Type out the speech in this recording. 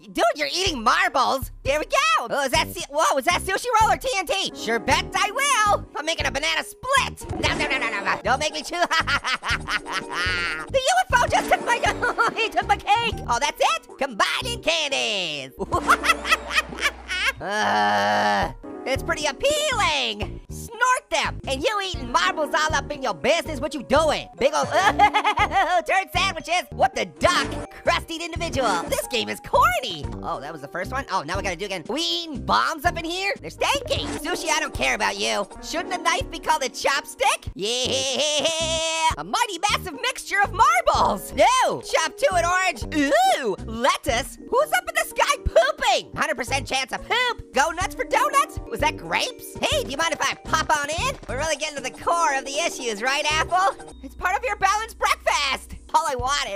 Dude, you're eating marbles. There we go. Oh, is that whoa? Is that sushi roll or TNT? Sure bet I will. I'm making a banana split. No, no, no, no, no, no. Don't make me chew. the UFO just took my. he took my cake. Oh, that's it. Combining candies. uh, it's pretty appealing. Snort them. And you eating marbles all up in your business. What you doing? Big ol' turd sandwiches. What the duck? Crusty individual. This game is corny. Oh, that was the first one? Oh, now we gotta do again. We eating bombs up in here? They're stanky. Sushi, I don't care about you. Shouldn't a knife be called a chopstick? Yeah. A mighty massive mixture of marbles. No. Chop two in orange. Ooh. Lettuce. Who's up in the sky pooping? 100% chance of poop. Go nuts for donuts. Was that grapes? Hey, do you mind if I pop on in? We're really getting to the core of the issues, right, Apple? It's part of your balanced breakfast. All I wanted